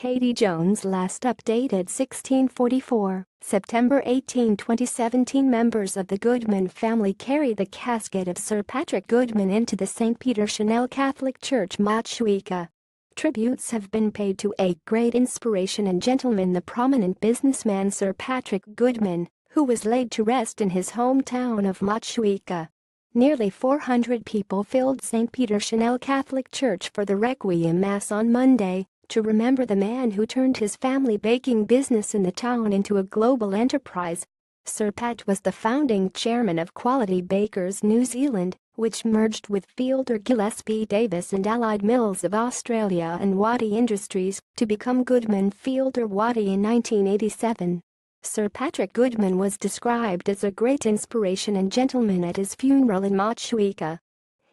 Katy Jones last updated 1644, September 18, 2017 Members of the Goodman family carry the casket of Sir Patrick Goodman into the St. Peter Chanel Catholic Church Motueka. Tributes have been paid to a great inspiration and gentleman the prominent businessman Sir Patrick Goodman, who was laid to rest in his hometown of Motueka. Nearly 400 people filled St. Peter Chanel Catholic Church for the Requiem Mass on Monday to remember the man who turned his family baking business in the town into a global enterprise. Sir Pat was the founding chairman of Quality Bakers New Zealand, which merged with Fielder Gillespie Davis and Allied Mills of Australia and Wattie Industries to become Goodman Fielder Wattie in 1987. Sir Patrick Goodman was described as a great inspiration and gentleman at his funeral in Motueka.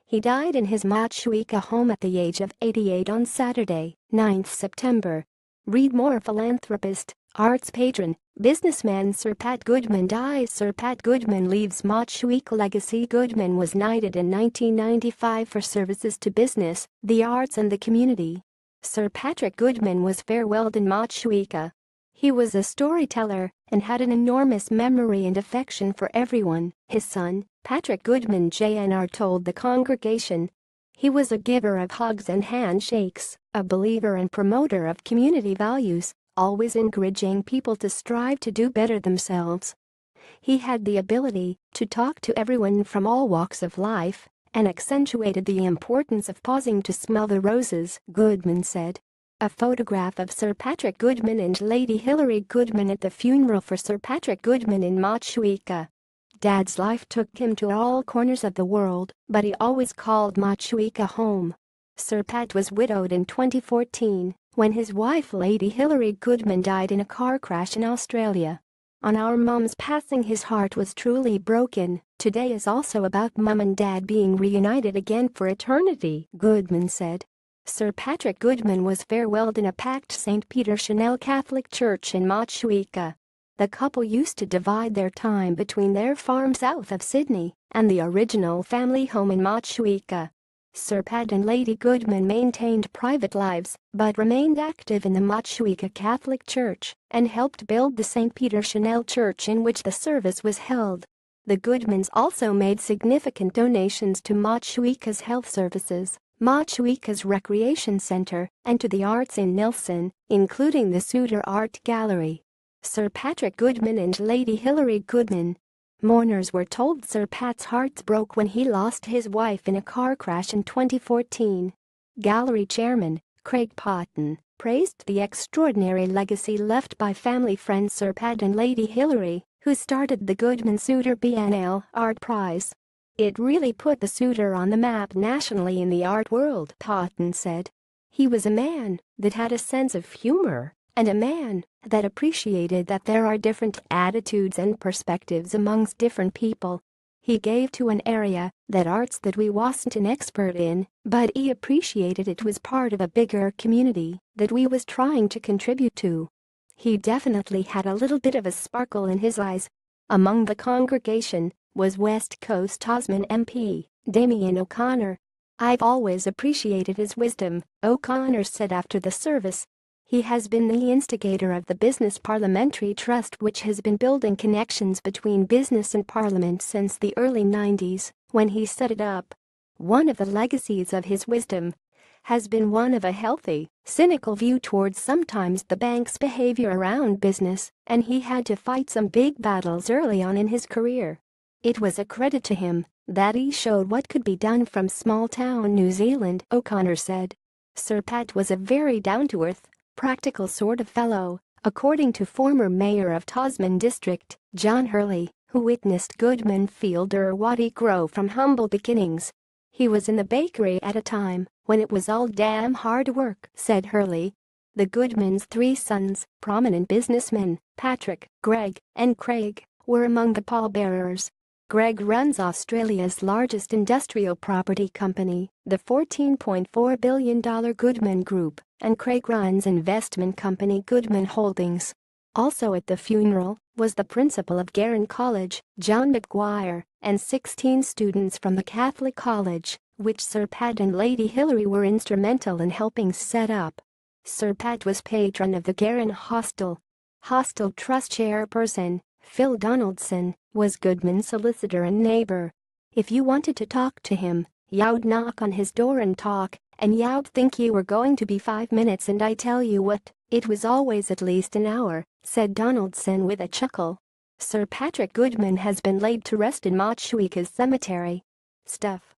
He died in his Motueka home at the age of 88 on Saturday, 9 September. Read more philanthropist, arts patron, businessman Sir Pat Goodman dies Sir Pat Goodman leaves Motueka legacy Goodman was knighted in 1995 for services to business, the arts and the community. Sir Patrick Goodman was farewelled in Motueka. He was a storyteller and had an enormous memory and affection for everyone, his son, Patrick Goodman Jr. told the congregation. He was a giver of hugs and handshakes, a believer and promoter of community values, always encouraging people to strive to do better themselves. He had the ability to talk to everyone from all walks of life and accentuated the importance of pausing to smell the roses, Goodman said. A photograph of Sir Patrick Goodman and Lady Hilary Goodman at the funeral for Sir Patrick Goodman in Motueka. Dad's life took him to all corners of the world, but he always called Motueka home. Sir Pat was widowed in 2014 when his wife Lady Hilary Goodman died in a car crash in Australia. On our mum's passing his heart was truly broken. Today is also about mum and dad being reunited again for eternity, Goodman said. Sir Patrick Goodman was farewelled in a packed St. Peter Chanel Catholic Church in Motueka. The couple used to divide their time between their farm south of Sydney and the original family home in Motueka. Sir Pat and Lady Goodman maintained private lives but remained active in the Motueka Catholic Church and helped build the St. Peter Chanel Church in which the service was held. The Goodmans also made significant donations to Motueka's health services Motueka's Recreation Center, and to the arts in Nelson, including the Suter Art Gallery. Sir Patrick Goodman and Lady Hilary Goodman. Mourners were told Sir Pat's heart broke when he lost his wife in a car crash in 2014. Gallery chairman, Craig Potton, praised the extraordinary legacy left by family friends Sir Pat and Lady Hilary, who started the Goodman Suter Biennale Art Prize. It really put the Suter on the map nationally in the art world, Potton said. He was a man that had a sense of humor and a man that appreciated that there are different attitudes and perspectives amongst different people. He gave to an area that arts that we wasn't an expert in, but he appreciated it was part of a bigger community that we was trying to contribute to. He definitely had a little bit of a sparkle in his eyes. Among the congregation, was West Coast Tasman MP, Damien O'Connor. I've always appreciated his wisdom, O'Connor said after the service. He has been the instigator of the Business Parliamentary Trust which has been building connections between business and parliament since the early 90s, when he set it up. One of the legacies of his wisdom has been one of a healthy, cynical view towards sometimes the bank's behavior around business, and he had to fight some big battles early on in his career. It was a credit to him that he showed what could be done from small-town New Zealand, O'Connor said. Sir Pat was a very down-to-earth, practical sort of fellow, according to former mayor of Tasman District, John Hurley, who witnessed Goodman Fielder Wattie grow from humble beginnings. He was in the bakery at a time when it was all damn hard work, said Hurley. The Goodmans' three sons, prominent businessmen, Patrick, Greg, and Craig, were among the pallbearers. Greg runs Australia's largest industrial property company, the $14.4 billion Goodman Group, and Craig runs investment company Goodman Holdings. Also at the funeral was the principal of Garin College, John McGuire, and 16 students from the Catholic College, which Sir Pat and Lady Hilary were instrumental in helping set up. Sir Pat was patron of the Garin Hostel. Hostel Trust chairperson, Phil Donaldson, was Goodman's solicitor and neighbor. If you wanted to talk to him, you'd knock on his door and talk, and you'd think you were going to be five minutes and I tell you what, it was always at least an hour, said Donaldson with a chuckle. Sir Patrick Goodman has been laid to rest in Motueka's cemetery. Stuff.